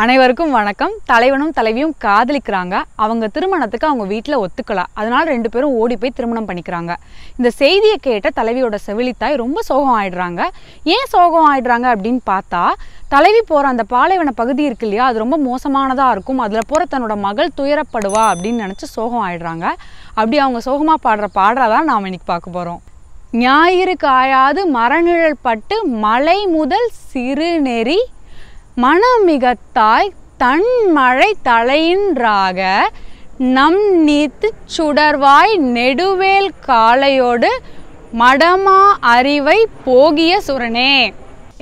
அனைவருக்கும் வணக்கம். தலைவனும் தலைவியும் காதலிக்கிறாங்க. அவங்க திருமணத்துக்கு அவங்க வீட்டில் ஒத்துக்கல. அதனால ரெண்டு பேரும் ஓடி போய் திருமணம் பண்ணிக்கிறாங்க. இந்த செய்தியை கேட்ட தலைவியோட செவிலித்தாய் ரொம்ப சோகம் ஆயிடுறாங்க. ஏன் சோகம் ஆயிடுறாங்க அப்படின்னு பார்த்தா தலைவி போகிற அந்த பாலைவன பகுதி இருக்கு இல்லையா? அது ரொம்ப மோசமானதாக இருக்கும். அதில் போகிற தன்னோட மகள் துயரப்படுவா அப்படின்னு நினச்சி சோகம் ஆயிடுறாங்க. அப்படி அவங்க சோகமாக பாடுற பாடுறதான் தான் நாம் இன்னைக்கு பார்க்க போகிறோம் ஞாயிறு காயாது மரநிழல் பட்டு மலை முதல் சிறுநெறி மனமிகத்தாய் தன் மழை தலையின்றாக நம் நீத்து சுடர்வாய் நெடுவேல் காளையோடு மடமா அறிவை போகிய சுரனே.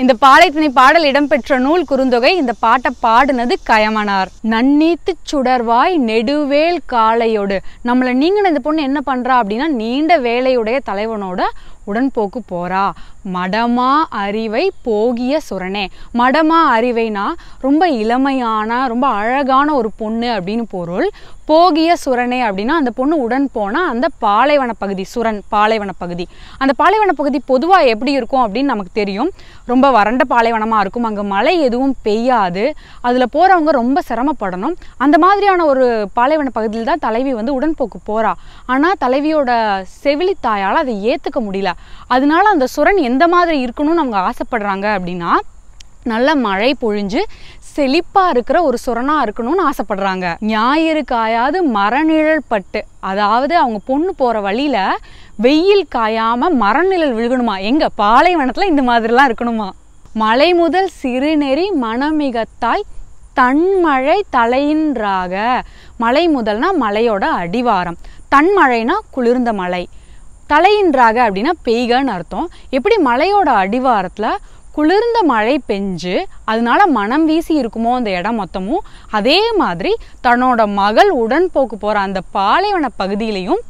இந்த பாலைத்திணை பாடல் இடம்பெற்ற நூல் குறுந்தொகை இந்த பாட்டை பாடினது கயமனார். நன்னீத்து சுடர்வாய் நெடுவேல் காளையோடு. நம்மளை நீங்கின இந்த பொண்ணு என்ன பண்றா அப்படின்னா நீண்ட வேலையுடைய தலைவனோட உடன்போக்கு போறா. மடமா அறிவை போகிய சுரனே. மடமா அறிவைனா ரொம்ப இளமையான ரொம்ப அழகான ஒரு பொண்ணு அப்படின்னு பொருள். போகிய சுரனே அப்படின்னா அந்த பொண்ணு உடன் போனா அந்த பாலைவன பகுதி சுரன் பாலைவன பகுதி. அந்த பாலைவன பகுதி பொதுவாக எப்படி இருக்கும் அப்படின்னு நமக்கு தெரியும். ரொம்ப வறண்ட பாலைவனமாக இருக்கும். அங்கே மழை எதுவும் பெய்யாது. அதில் போகிறவங்க ரொம்ப சிரமப்படணும். அந்த மாதிரியான ஒரு பாலைவன பகுதியில் தான் தலைவி வந்து உடன்போக்கு போகிறா ஆனால் தலைவியோட செவிலித்தாயால் அதை ஏற்றுக்க முடியல. அதனால அந்த சுரன் எந்த மாதிரி இருக்கணும்னு அவங்க ஆசைப்படுறாங்க அப்படின்னா நல்ல மழை பொழிஞ்சு செழிப்பாக இருக்கிற ஒரு சுரணா இருக்கணும்னு ஆசைப்படுறாங்க. ஞாயிறு காயாது மரநிழல் பட்டு அதாவது அவங்க பொண்ணு போகிற வழியில் வெயில் காயாமல் மரநிழல் விழுகணுமா? எங்க? பாலைவனத்தில் இந்த மாதிரிலாம் இருக்கணுமா? மலை முதல் சிறுநெறி மனமிகத்தாய் தன்மழை தலையின்றாக. மலை முதல்னா மலையோட அடிவாரம். தன்மழைனா குளிர்ந்த மலை. தலையின்றாக அப்படின்னா பெய்கன்னு அர்த்தம். எப்படி மலையோட அடிவாரத்தில் குளிர்ந்த மழை பெஞ்சு அதனால மனம் வீசி இருக்குமோ அந்த இடம் மொத்தமும் அதே மாதிரி தன்னோட மகள் உடன்போக்கு போகிற அந்த பாலைவன பகுதியிலையும்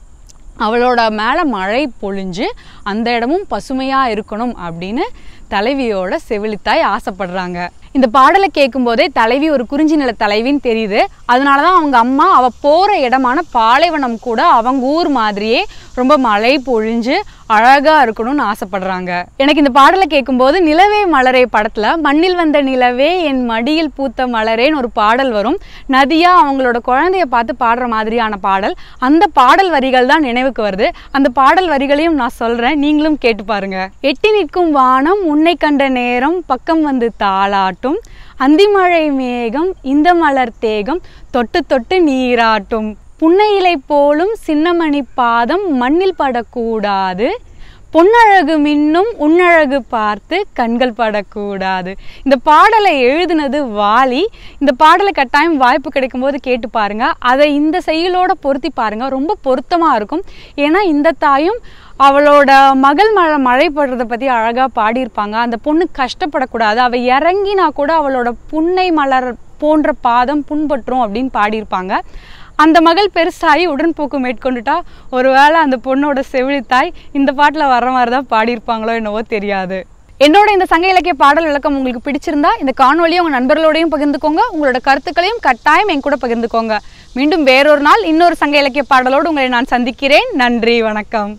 அவளோட மேலே மழை பொழிஞ்சு அந்த இடமும் பசுமையாக இருக்கணும் அப்படின்னு தலைவியோட செவிலித்தாய் ஆசைப்படுறாங்க. இந்த பாடலை கேட்கும்போதே தலைவி ஒரு குறிஞ்சி நில தலைவின்னு தெரியுது. அதனால தான் அவங்க அம்மா அவள் போகிற இடமான பாலைவனம் கூட அவங்க ஊர் மாதிரியே ரொம்ப மழை பொழிஞ்சு அழகாக இருக்கணும்னு ஆசைப்படுறாங்க. எனக்கு இந்த பாடலை கேட்கும்போது நிலவே மலரே படத்தில் மண்ணில் வந்த நிலவே என் மடியில் பூத்த மலரேன்னு ஒரு பாடல் வரும். நதியாக அவங்களோட குழந்தைய பார்த்து பாடுற மாதிரியான பாடல். அந்த பாடல் வரிகள் தான் நினைவுக்கு வருது. அந்த பாடல் வரிகளையும் நான் சொல்கிறேன் நீங்களும் கேட்டு பாருங்க. எட்டி நிற்கும் வானம் உன்னை கண்ட நேரம் பக்கம் வந்து தாளாட்டும். அந்திமழை மேகம் இந்த மலர் தேகம் தொட்டு தொட்டு நீராட்டும். புன்னையிலை போலும் சின்னமணி பாதம் மண்ணில் படக்கூடாது. பொன்னழகு மின்னும் உன்னழகு பார்த்து கண்கள் படக்கூடாது. இந்த பாடலை எழுதினது வாலி. இந்த பாடலை கட்டாயம் வாய்ப்பு கிடைக்கும் போது கேட்டு பாருங்க. அதை இந்த செயலோட பொருத்தி பாருங்க. ரொம்ப பொருத்தமா இருக்கும். ஏன்னா இந்த தாயும் அவளோட மகள் மழை மழை படுறதை பற்றி அழகாக பாடியிருப்பாங்க. அந்த பொண்ணு கஷ்டப்படக்கூடாது. அவள் இறங்கினா கூட அவளோட புன்னை மலர் போன்ற பாதம் புண்பற்றும் அப்படின்னு பாடியிருப்பாங்க. அந்த மகள் பெருசாகி உடன்போக்கு மேற்கொண்டுட்டா ஒருவேளை அந்த பொண்ணோட செவிலித்தாய் இந்த பாட்டில் வர்ற மாதிரி தான் பாடியிருப்பாங்களோ என்னவோ தெரியாது. என்னோட இந்த சங்க இலக்கிய பாடல் விளக்கம் உங்களுக்கு பிடிச்சிருந்தா இந்த காணொலியை உங்கள் நண்பர்களோடையும் பகிர்ந்துக்கோங்க உங்களோட கருத்துக்களையும் கட்டாயம் என் கூட பகிர்ந்துக்கோங்க. மீண்டும் வேறொரு நாள் இன்னொரு சங்க இலக்கிய பாடலோடு உங்களை நான் சந்திக்கிறேன். நன்றி வணக்கம்.